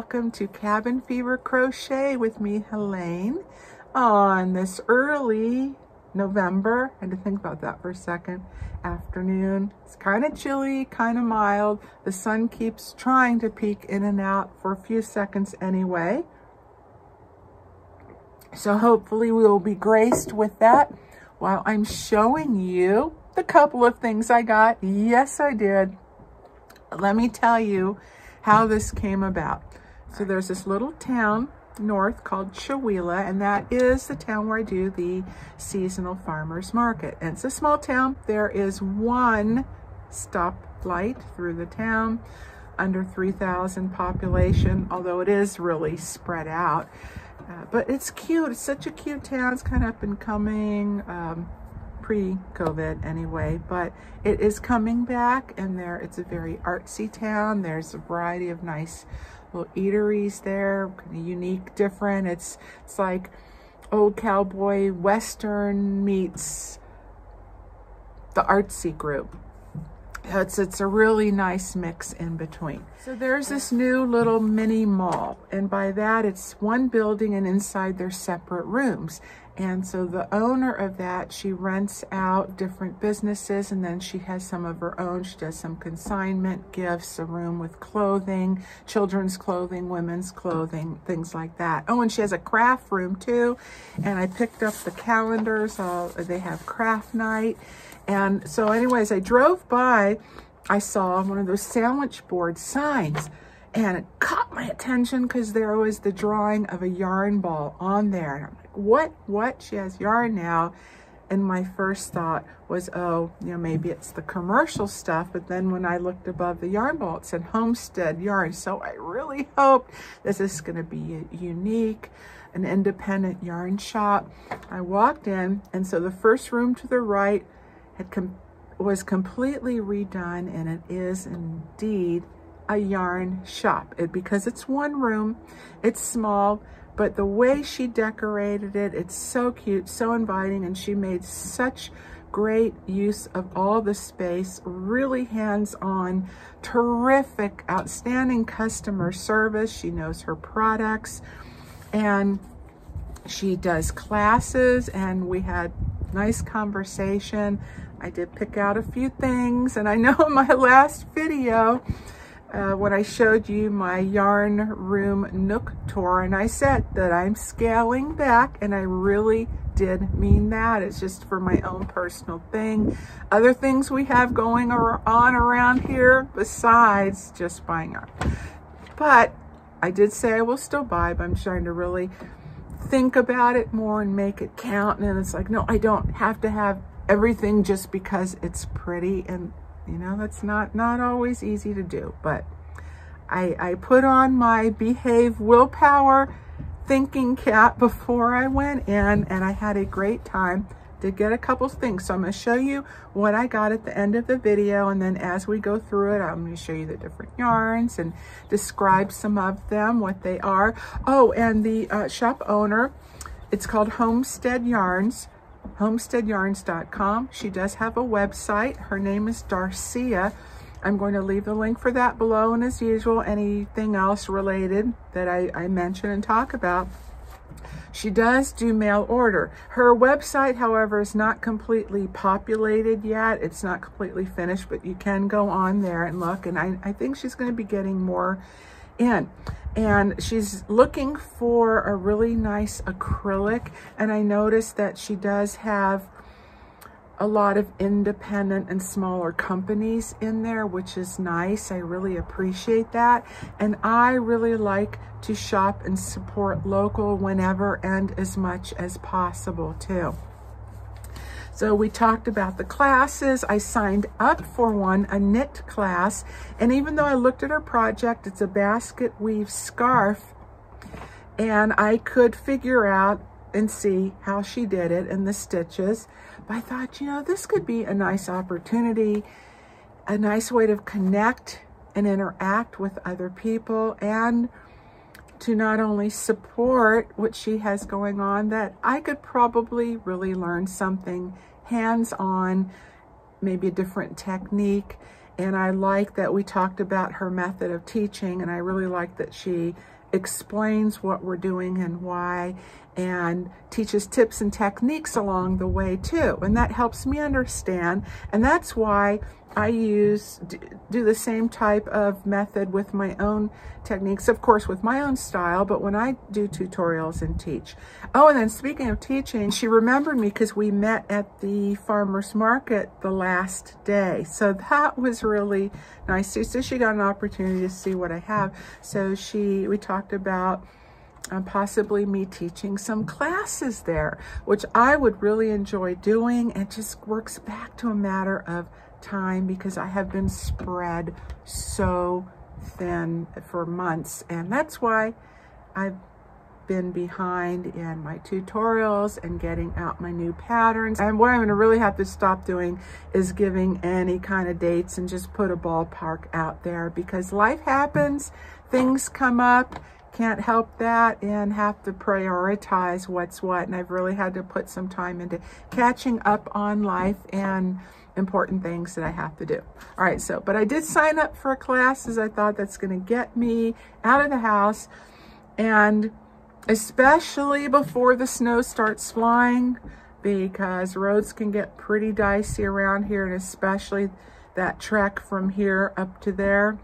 welcome to Cabin Fever Crochet with me, Helene, on this early November. I had to think about that for a second. Afternoon. It's kind of chilly, kind of mild. The sun keeps trying to peek in and out for a few seconds anyway. So hopefully we will be graced with that while I'm showing you the couple of things I got. Yes, I did. Let me tell you how this came about. So there's this little town north called Chewelah, and that is the town where I do the seasonal farmers market. And it's a small town. There is one stoplight through the town, under 3,000 population, although it is really spread out. Uh, but it's cute. It's such a cute town. It's kind of up and coming. Um, pre-COVID anyway, but it is coming back and there it's a very artsy town. There's a variety of nice little eateries there, unique, different. It's, it's like old cowboy western meets the artsy group. It's, it's a really nice mix in between. So there's this new little mini mall, and by that it's one building and inside there's separate rooms. And so the owner of that, she rents out different businesses and then she has some of her own. She does some consignment, gifts, a room with clothing, children's clothing, women's clothing, things like that. Oh, and she has a craft room too. And I picked up the calendars. Uh, they have craft night. And so anyways, I drove by, I saw one of those sandwich board signs and it caught my attention because there was the drawing of a yarn ball on there. And I'm like, what, what? She has yarn now. And my first thought was, oh, you know, maybe it's the commercial stuff. But then when I looked above the yarn ball, it said Homestead Yarn. So I really hoped this is going to be unique, an independent yarn shop. I walked in, and so the first room to the right had com was completely redone, and it is indeed a yarn shop. It, because it's one room, it's small, but the way she decorated it, it's so cute, so inviting, and she made such great use of all the space, really hands-on, terrific, outstanding customer service. She knows her products, and she does classes, and we had nice conversation. I did pick out a few things, and I know in my last video, uh, when I showed you my yarn room nook tour and I said that I'm scaling back and I really did mean that. It's just for my own personal thing. Other things we have going on around here besides just buying art. But I did say I will still buy, but I'm trying to really think about it more and make it count. And it's like, no, I don't have to have everything just because it's pretty and you know, that's not, not always easy to do, but I, I put on my behave willpower thinking cap before I went in and I had a great time. Did get a couple things. So I'm going to show you what I got at the end of the video. And then as we go through it, I'm going to show you the different yarns and describe some of them, what they are. Oh, and the uh, shop owner, it's called Homestead Yarns homesteadyarns.com. She does have a website. Her name is Darcia. I'm going to leave the link for that below. And as usual, anything else related that I, I mention and talk about. She does do mail order. Her website, however, is not completely populated yet. It's not completely finished, but you can go on there and look. And I, I think she's going to be getting more in and she's looking for a really nice acrylic and I noticed that she does have a lot of independent and smaller companies in there, which is nice. I really appreciate that. And I really like to shop and support local whenever and as much as possible too. So we talked about the classes. I signed up for one, a knit class. And even though I looked at her project, it's a basket weave scarf. And I could figure out and see how she did it and the stitches. But I thought, you know, this could be a nice opportunity, a nice way to connect and interact with other people and to not only support what she has going on, that I could probably really learn something hands-on, maybe a different technique. And I like that we talked about her method of teaching, and I really like that she explains what we're doing and why and teaches tips and techniques along the way too. And that helps me understand. And that's why I use, do the same type of method with my own techniques, of course, with my own style, but when I do tutorials and teach. Oh, and then speaking of teaching, she remembered me because we met at the farmer's market the last day. So that was really nice. So she got an opportunity to see what I have. So she, we talked about um, possibly me teaching some classes there, which I would really enjoy doing. It just works back to a matter of time because I have been spread so thin for months. And that's why I've been behind in my tutorials and getting out my new patterns. And what I'm gonna really have to stop doing is giving any kind of dates and just put a ballpark out there because life happens, things come up, can't help that and have to prioritize what's what. And I've really had to put some time into catching up on life and important things that I have to do. All right, so, but I did sign up for classes. I thought that's going to get me out of the house. And especially before the snow starts flying, because roads can get pretty dicey around here, and especially that trek from here up to there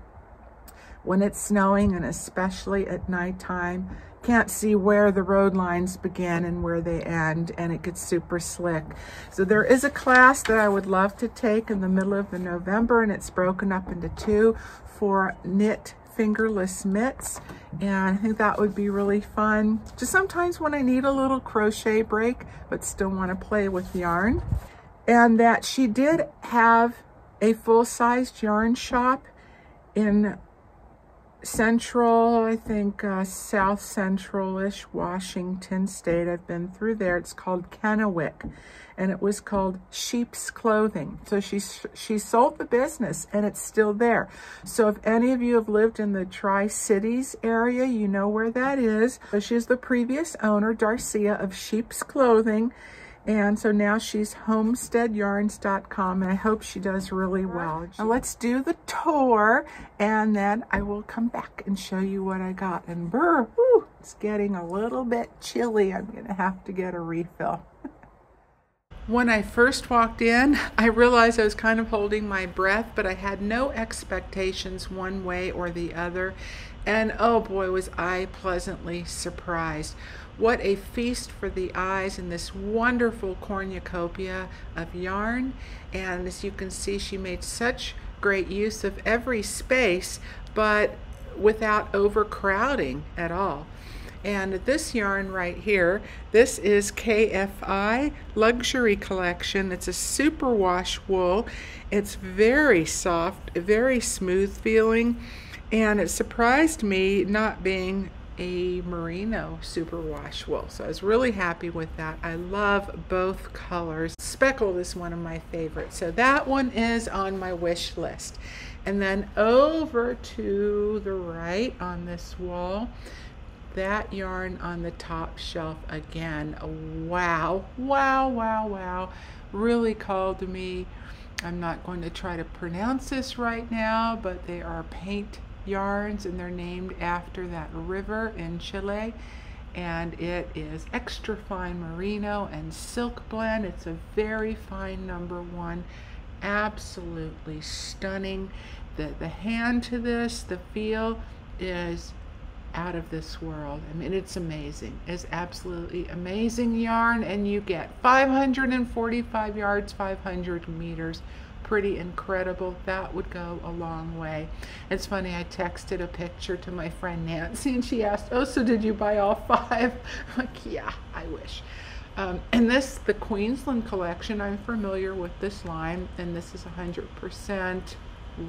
when it's snowing and especially at nighttime. Can't see where the road lines begin and where they end and it gets super slick. So there is a class that I would love to take in the middle of the November and it's broken up into two for knit fingerless mitts and I think that would be really fun. Just sometimes when I need a little crochet break but still want to play with yarn. And that she did have a full-sized yarn shop in central, I think uh, south central-ish Washington state. I've been through there. It's called Kennewick and it was called Sheep's Clothing. So she, she sold the business and it's still there. So if any of you have lived in the Tri-Cities area, you know where that is. So she's the previous owner, Darcia of Sheep's Clothing and so now she's homesteadyarns.com and I hope she does really well. Now let's do the tour and then I will come back and show you what I got. And brr, whew, it's getting a little bit chilly. I'm gonna have to get a refill. When I first walked in, I realized I was kind of holding my breath, but I had no expectations one way or the other. And oh boy, was I pleasantly surprised. What a feast for the eyes in this wonderful cornucopia of yarn. And as you can see, she made such great use of every space, but without overcrowding at all. And this yarn right here, this is KFI Luxury Collection. It's a super wash wool. It's very soft, very smooth feeling. And it surprised me not being a merino superwash wool. So I was really happy with that. I love both colors. Speckled is one of my favorites. So that one is on my wish list. And then over to the right on this wall, that yarn on the top shelf again. Wow, wow, wow, wow. Really called to me. I'm not going to try to pronounce this right now, but they are paint yarns and they're named after that river in Chile. And it is extra fine merino and silk blend. It's a very fine number one. Absolutely stunning. The the hand to this the feel is out of this world. I mean it's amazing. It's absolutely amazing yarn and you get 545 yards 500 meters pretty incredible. That would go a long way. It's funny, I texted a picture to my friend Nancy and she asked, oh, so did you buy all five? I'm like, yeah, I wish. Um, and this, the Queensland collection, I'm familiar with this line, and this is 100%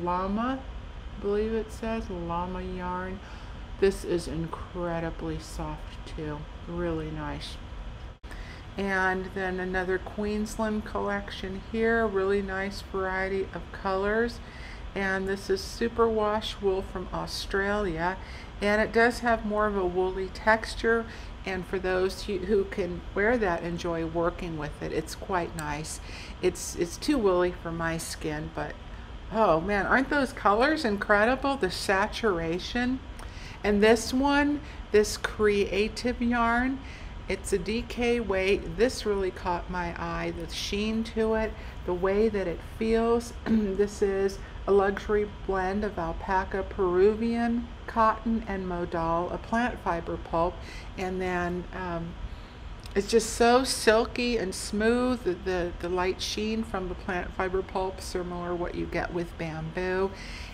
llama, I believe it says, llama yarn. This is incredibly soft too, really nice and then another Queensland collection here really nice variety of colors and this is superwash wool from Australia and it does have more of a woolly texture and for those who can wear that enjoy working with it it's quite nice it's it's too woolly for my skin but Oh man, aren't those colors incredible? The saturation. And this one, this creative yarn, it's a DK weight. This really caught my eye. The sheen to it, the way that it feels. this is a luxury blend of alpaca Peruvian cotton and modal, a plant fiber pulp, and then um, it's just so silky and smooth. The, the, the light sheen from the plant fiber pulp, similar what you get with bamboo.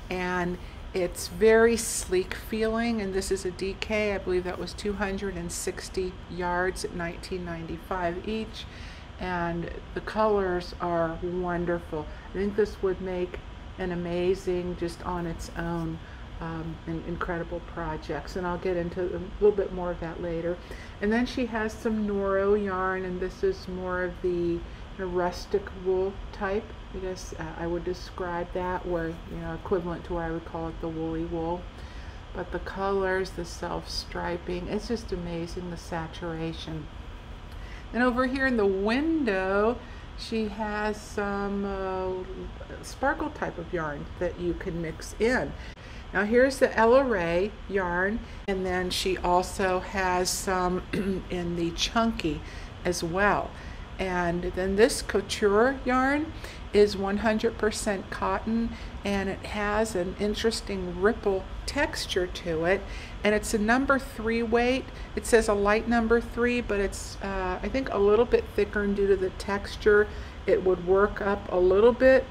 And it's very sleek feeling, and this is a DK. I believe that was 260 yards at 19.95 each, and the colors are wonderful. I think this would make an amazing, just on its own, um, incredible projects, and I'll get into a little bit more of that later. And then she has some Noro yarn, and this is more of the rustic wool type I guess uh, I would describe that where, you know, equivalent to what I would call it the woolly wool. But the colors, the self-striping, it's just amazing, the saturation. And over here in the window, she has some uh, sparkle type of yarn that you can mix in. Now here's the Ella Rae yarn, and then she also has some in the chunky as well. And then this couture yarn is 100% cotton and it has an interesting ripple texture to it. And it's a number three weight. It says a light number three but it's uh, I think a little bit thicker and due to the texture. It would work up a little bit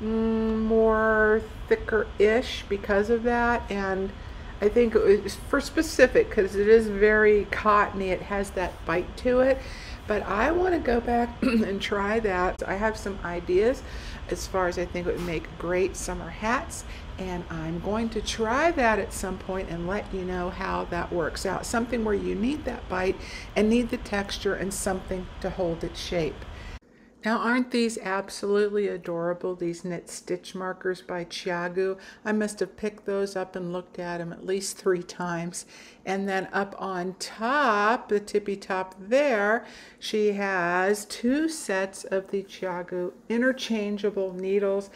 mm, more thicker ish because of that. And I think it was for specific because it is very cottony. It has that bite to it but I want to go back and try that. I have some ideas as far as I think it would make great summer hats and I'm going to try that at some point and let you know how that works out. Something where you need that bite and need the texture and something to hold its shape. Now aren't these absolutely adorable, these knit stitch markers by ChiaoGoo? I must have picked those up and looked at them at least three times. And then up on top, the tippy top there, she has two sets of the ChiaoGoo interchangeable needles.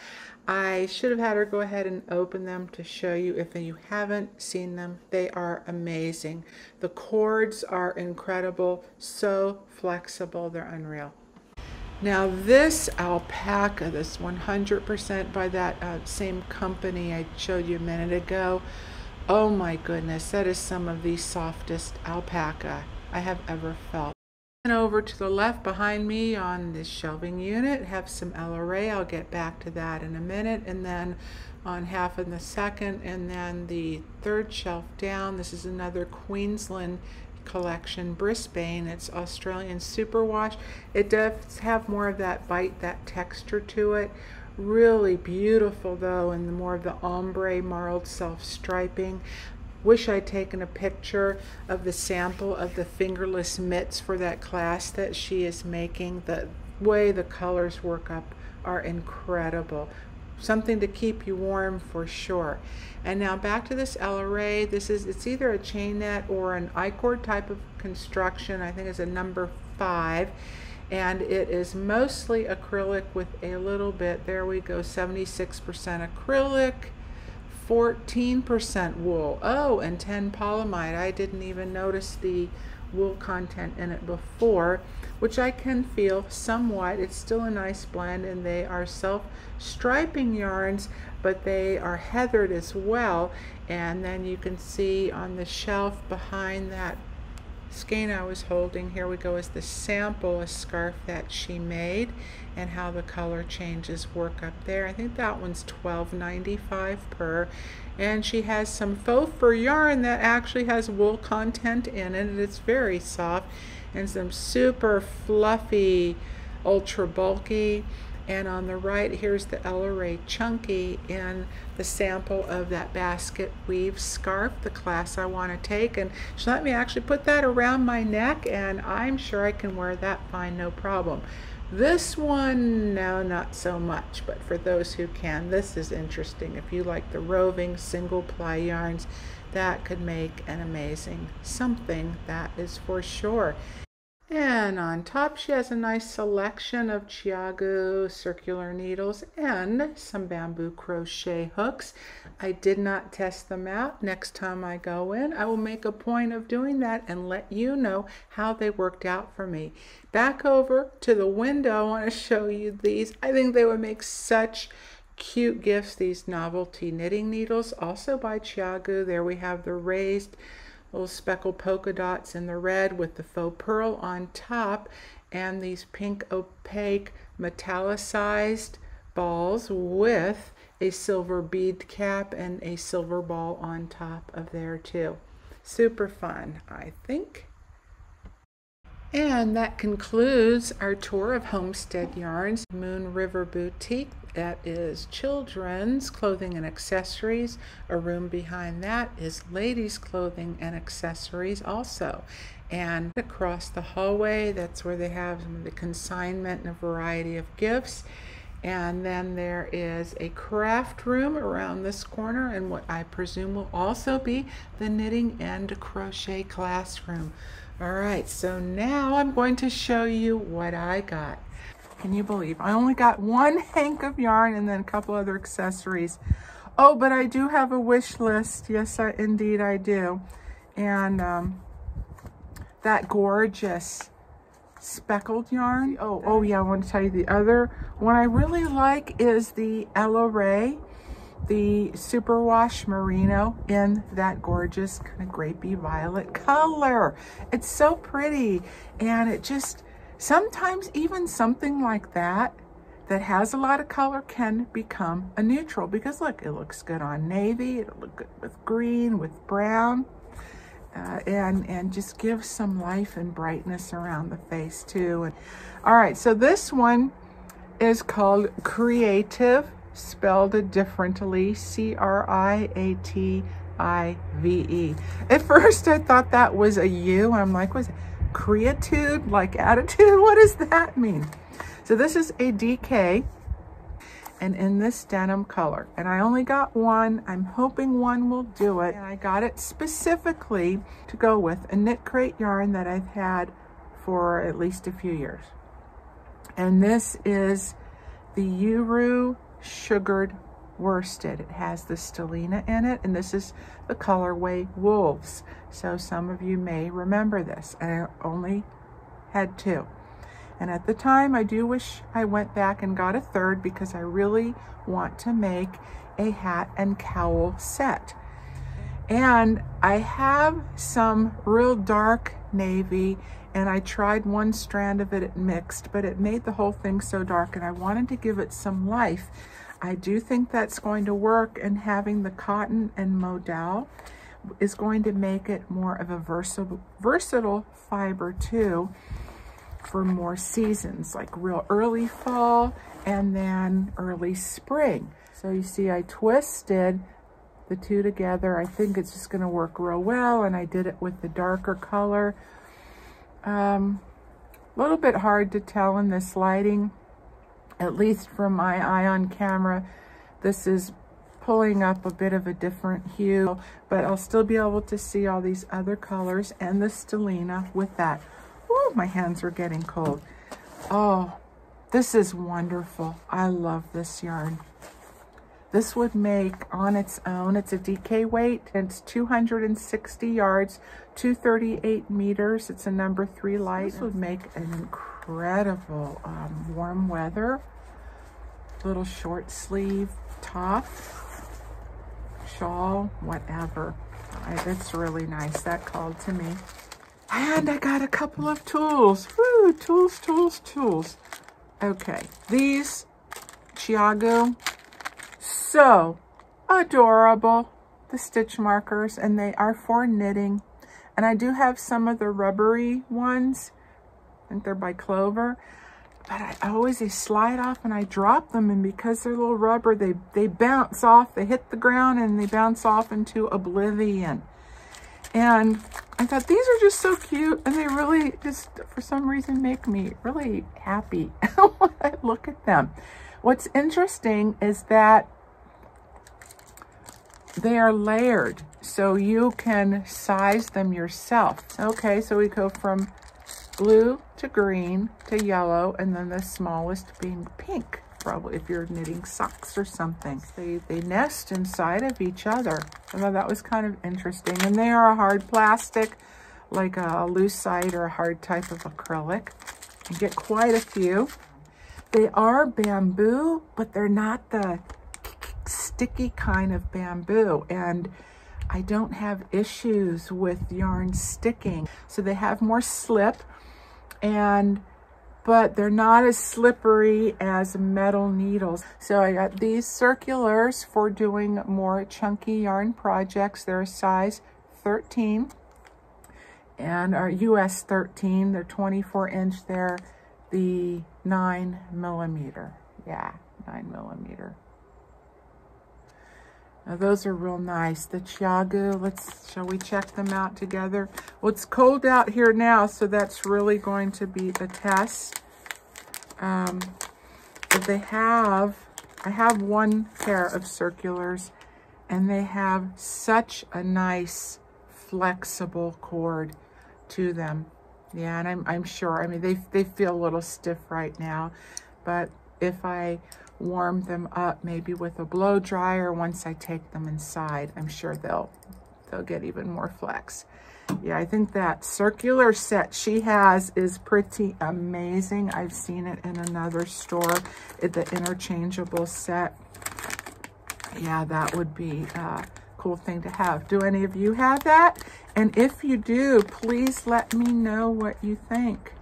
I should have had her go ahead and open them to show you if you haven't seen them. They are amazing. The cords are incredible, so flexible, they're unreal. Now this alpaca, this 100% by that uh, same company I showed you a minute ago, oh my goodness, that is some of the softest alpaca I have ever felt. And over to the left behind me on this shelving unit have some Rae. I'll get back to that in a minute. And then on half in the second and then the third shelf down, this is another Queensland collection Brisbane. It's Australian superwash. It does have more of that bite, that texture to it. Really beautiful though, and the more of the ombre marled self-striping. Wish I'd taken a picture of the sample of the fingerless mitts for that class that she is making. The way the colors work up are incredible something to keep you warm for sure. And now back to this Ella Rae. This is it's either a chain net or an I-cord type of construction. I think it's a number five. And it is mostly acrylic with a little bit, there we go, 76% acrylic, 14% wool. Oh, and 10 polyamide. I didn't even notice the wool content in it before, which I can feel somewhat. It's still a nice blend and they are self-striping yarns, but they are heathered as well. And then you can see on the shelf behind that skein I was holding, here we go, is the sample, a scarf that she made and how the color changes work up there. I think that one's $12.95 per. And she has some faux fur yarn that actually has wool content in it. It's very soft and some super fluffy, ultra bulky and on the right here's the Ella Rae Chunky in the sample of that basket weave scarf the class I want to take. And she let me actually put that around my neck and I'm sure I can wear that fine no problem. This one no not so much but for those who can this is interesting. If you like the roving single ply yarns that could make an amazing something that is for sure And on top, she has a nice selection of ChiaoGoo circular needles and some bamboo crochet hooks. I did not test them out. Next time I go in, I will make a point of doing that and let you know how they worked out for me. Back over to the window, I want to show you these. I think they would make such cute gifts, these novelty knitting needles, also by ChiaoGoo. There we have the raised little speckled polka dots in the red with the faux pearl on top and these pink opaque metallicized balls with a silver bead cap and a silver ball on top of there too. Super fun, I think. And that concludes our tour of Homestead Yarns Moon River Boutique. That is children's clothing and accessories. A room behind that is ladies' clothing and accessories also. And across the hallway, that's where they have the consignment and a variety of gifts. And then there is a craft room around this corner and what I presume will also be the knitting and crochet classroom. All right, so now I'm going to show you what I got. Can you believe? I only got one hank of yarn and then a couple other accessories. Oh, but I do have a wish list. Yes, I, indeed I do. And um, that gorgeous speckled yarn. Oh, oh yeah, I want to tell you the other one I really like is the Ella Rae the Superwash Merino in that gorgeous kind of grapey violet color. It's so pretty and it just, sometimes even something like that that has a lot of color can become a neutral because look, it looks good on navy, it'll look good with green, with brown, uh, and, and just gives some life and brightness around the face too. And, all right, so this one is called Creative spelled differently, C-R-I-A-T-I-V-E. At first I thought that was a U. I'm like, was it creatude, like attitude? What does that mean? So this is a DK and in this denim color. And I only got one. I'm hoping one will do it. And I got it specifically to go with a Knitcrate yarn that I've had for at least a few years. And this is the Uru sugared worsted. It has the stellina in it, and this is the colorway Wolves. So some of you may remember this. I only had two. And at the time, I do wish I went back and got a third because I really want to make a hat and cowl set. And I have some real dark navy and I tried one strand of it, it mixed, but it made the whole thing so dark and I wanted to give it some life. I do think that's going to work and having the cotton and modal is going to make it more of a versatile, versatile fiber too for more seasons, like real early fall and then early spring. So you see I twisted the two together. I think it's just gonna work real well and I did it with the darker color. A um, little bit hard to tell in this lighting, at least from my eye on camera. This is pulling up a bit of a different hue, but I'll still be able to see all these other colors and the stellina with that. Oh, my hands are getting cold. Oh, this is wonderful. I love this yarn. This would make on its own, it's a DK weight, it's 260 yards, 238 meters. It's a number three light. This would make an incredible um, warm weather, little short sleeve top, shawl, whatever. It's really nice. That called to me. And I got a couple of tools. Woo, tools, tools, tools. Okay, these ChiaoGoo so adorable, the stitch markers, and they are for knitting. And I do have some of the rubbery ones. I think they're by Clover. But I always, they slide off and I drop them. And because they're little rubber, they, they bounce off. They hit the ground and they bounce off into oblivion. And I thought, these are just so cute. And they really just, for some reason, make me really happy when I look at them. What's interesting is that they are layered, so you can size them yourself. Okay, so we go from blue to green to yellow, and then the smallest being pink, probably if you're knitting socks or something. They, they nest inside of each other. I thought that was kind of interesting. And they are a hard plastic, like a lucite or a hard type of acrylic. You get quite a few. They are bamboo, but they're not the sticky kind of bamboo. And I don't have issues with yarn sticking. So they have more slip and but they're not as slippery as metal needles. So I got these circulars for doing more chunky yarn projects. They're a size 13 and our US 13. They're 24 inch. They're the nine millimeter. Yeah, nine millimeter. Now those are real nice. The ChiaoGoo, let's, shall we check them out together? Well, it's cold out here now, so that's really going to be a test. Um, but they have, I have one pair of circulars, and they have such a nice flexible cord to them. Yeah, and I'm, I'm sure, I mean, they, they feel a little stiff right now, but if I warm them up maybe with a blow dryer once I take them inside. I'm sure they'll they'll get even more flex. Yeah, I think that circular set she has is pretty amazing. I've seen it in another store, the interchangeable set. Yeah, that would be a cool thing to have. Do any of you have that? And if you do, please let me know what you think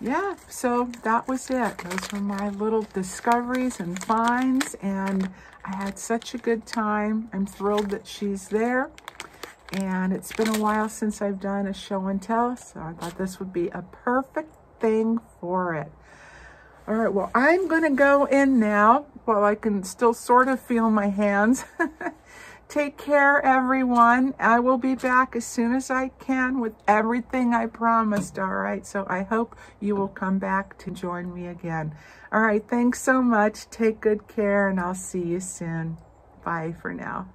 yeah, so that was it. Those were my little discoveries and finds, and I had such a good time. I'm thrilled that she's there, and it's been a while since I've done a show and tell, so I thought this would be a perfect thing for it. All right, well, I'm going to go in now while I can still sort of feel my hands. Take care, everyone. I will be back as soon as I can with everything I promised, all right? So I hope you will come back to join me again. All right, thanks so much. Take good care, and I'll see you soon. Bye for now.